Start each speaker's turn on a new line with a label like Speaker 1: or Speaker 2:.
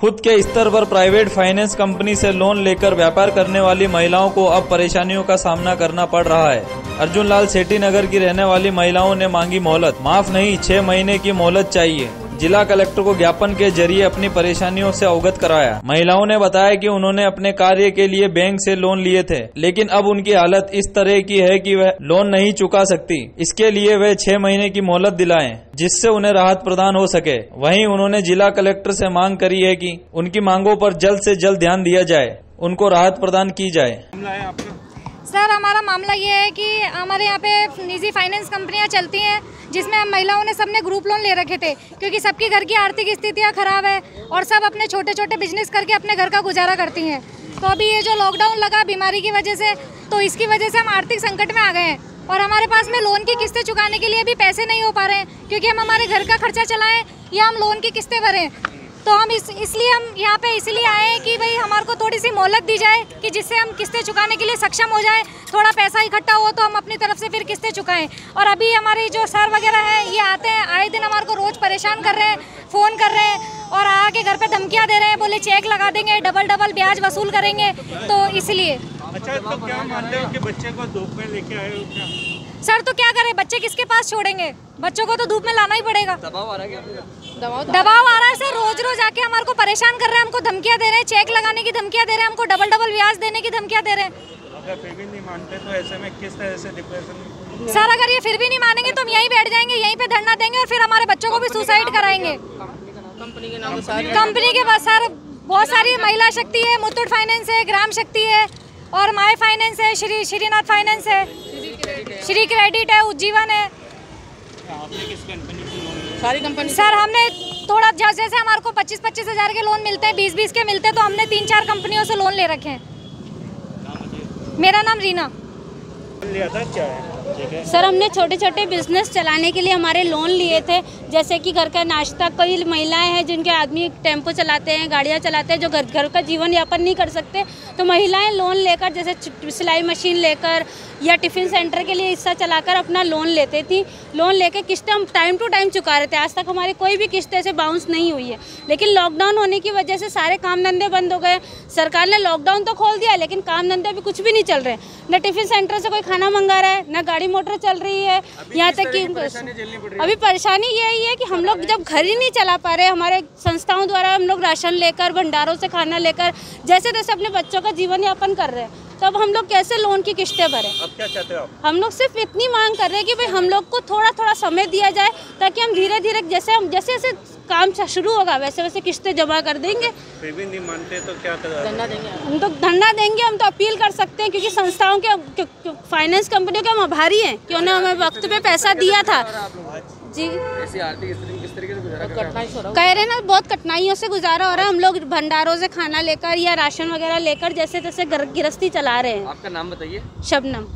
Speaker 1: खुद के स्तर पर प्राइवेट फाइनेंस कंपनी से लोन लेकर व्यापार करने वाली महिलाओं को अब परेशानियों का सामना करना पड़ रहा है। अर्जुन लाल सेठी नगर की रहने वाली महिलाओं ने मांगी मोहलत। माफ़ नहीं, छह महीने की मोहलत चाहिए। जिला कलेक्टर को ज्ञापन के ज़रिए अपनी परेशानियों से अवगत कराया। महिलाओं ने बताया कि उन्होंने अपने कार्य के लिए बैंक से लोन लिए थे लेकिन अब उनकी हालत इस तरह की है कि वह लोन नहीं चुका सकती। इसके लिए वह छह महीने की मोहलत दिलाएँ जिससे उन्हें राहत प्रदान हो सके। वहीं उन्होंने जिला कलेक्टर से मांग करी है कि उनकी मांगों पर जल्द से जल्द ध्यान दिया जाए उनको राहत प्रदान की जाए।
Speaker 2: सर हमारा मामला ये है कि हमारे यहाँ पे निजी फाइनेंस कंपनियाँ चलती हैं। जिसमें हम महिलाओं ने सबने ग्रुप लोन ले रखे थे, क्योंकि सबकी घर की आर्थिक स्थितियाँ खराब है और सब अपने छोटे छोटे बिज़नेस करके अपने घर का गुजारा करती हैं। तो अभी ये जो लॉकडाउन लगा बीमारी की वजह से तो इसकी वजह से हम आर्थिक संकट में आ गए हैं। और हमारे पास में लोन की किस्तें चुकाने के लिए भी पैसे नहीं हो पा रहे हैं, क्योंकि हम हमारे घर का खर्चा चलाएँ या हम लोन की किस्तें भरें। तो हम इस इसलिए हम यहाँ पे इसलिए आए हैं कि भाई हमारे को थोड़ी सी मोहलत दी जाए कि जिससे हम किस्तें चुकाने के लिए सक्षम हो जाए थोड़ा पैसा इकट्ठा हो तो हम अपनी तरफ़ से फिर किस्तें चुकाएँ। और अभी हमारे जो सर वगैरह हैं ये आते हैं आए दिन हमारे को रोज़ परेशान कर रहे हैं फ़ोन कर रहे हैं और आके घर पे धमकियाँ दे रहे हैं बोले चेक लगा देंगे डबल डबल ब्याज वसूल करेंगे। तो इसलिए।
Speaker 3: अच्छा तो क्या मानते हो कि बच्चे को धूप में लेके आए हो क्या?
Speaker 2: सर तो क्या करें? बच्चे किसके पास छोड़ेंगे? बच्चों को तो धूप में लाना ही पड़ेगा।
Speaker 4: दबाव आ रहा है क्या?
Speaker 2: दबाव आ रहा है सर रोज रोज आके हमारे को परेशान कर रहे हैं हमको धमकियाँ दे रहे हैं चेक लगाने की धमकियाँ दे रहे हैं हमको डबल डबल ब्याज देने की धमकियाँ दे रहे हैं।
Speaker 3: अगर फिर भी नहीं मानते तो ऐसे में किस तरह से डिप्रेशन
Speaker 2: सर अगर ये फिर भी नहीं मानेंगे तो हम यहीं बैठ जाएँगे यहीं पे धरना देंगे और फिर हमारे बच्चों को भी सुसाइड कराएँगे।
Speaker 4: कंपनी के नाम
Speaker 2: कंपनी के पास सर बहुत सारी महिला शक्ति है मुथुट फाइनेंस है ग्राम शक्ति है और माई फाइनेंस है श्री श्रीनाथ फाइनेंस है। श्री क्रेडिट है उज्जीवन है।
Speaker 4: सारी कंपनी
Speaker 2: सर हमने थोड़ा जैसे जैसे हमारे को पच्चीस पच्चीस हज़ार के लोन मिलते हैं बीस बीस के मिलते हैं तो हमने तीन चार कंपनियों से लोन ले रखे हैं। मेरा नाम रीना।
Speaker 3: लिया था क्या? है
Speaker 5: सर, हमने छोटे छोटे बिज़नेस चलाने के लिए हमारे लोन लिए थे। जैसे कि घर का नाश्ता, कई महिलाएँ हैं जिनके आदमी टेंपो चलाते हैं, गाड़ियाँ चलाते हैं, जो घर घर का जीवन यापन नहीं कर सकते। तो महिलाएँ लोन लेकर, जैसे सिलाई मशीन लेकर या टिफ़िन सेंटर के लिए हिस्सा चलाकर अपना लोन लेते थी। लोन लेकर किस्तें हम टाइम टू टाइम चुका रहे थे। आज तक हमारी कोई भी किस्त ऐसे बाउंस नहीं हुई है। लेकिन लॉकडाउन होने की वजह से सारे काम धंधे बंद हो गए। सरकार ने लॉकडाउन तो खोल दिया, लेकिन काम धंधे अभी कुछ भी नहीं चल रहे। न टिफ़िन सेंटर से कोई खाना मंगा रहा है, न गाड़ी मोटर चल रही है। यहाँ तक कि अभी परेशानी यही है कि हम लोग जब घर ही नहीं चला पा रहे हमारे संस्थाओं द्वारा हम लोग राशन लेकर भंडारों से खाना लेकर जैसे तैसे अपने बच्चों का जीवन यापन कर रहे हैं तो अब हम लोग कैसे लोन की किस्तें भरें?
Speaker 3: अब क्या चाहते हो
Speaker 5: हम लोग सिर्फ़ इतनी मांग कर रहे हैं कि भाई हम लोग को थोड़ा थोड़ा समय दिया जाए ताकि हम धीरे धीरे जैसे हम जैसे जैसे काम शुरू होगा वैसे वैसे किस्तें जमा कर देंगे।
Speaker 3: फिर भी नहीं मानते तो क्या करा
Speaker 4: धरना देंगे
Speaker 5: हम तो धरना देंगे हम तो अपील कर सकते हैं क्योंकि संस्थाओं के फाइनेंस कंपनियों के हम आभारी हैं कि उन्होंने हमें वक्त पे पैसा दिया था। जी।
Speaker 4: ऐसी आर्थिक स्थिति में किस तरीके से गुजारा कठिनाई हो रहा
Speaker 5: कह रहे हैं ना बहुत कठिनाइयों से गुजारा हो रहा है। हम लोग भंडारों से खाना लेकर या राशन वगैरह लेकर जैसे तैसे गृहस्थी चला रहे हैं।
Speaker 4: आपका नाम बताइए।
Speaker 5: शबनम।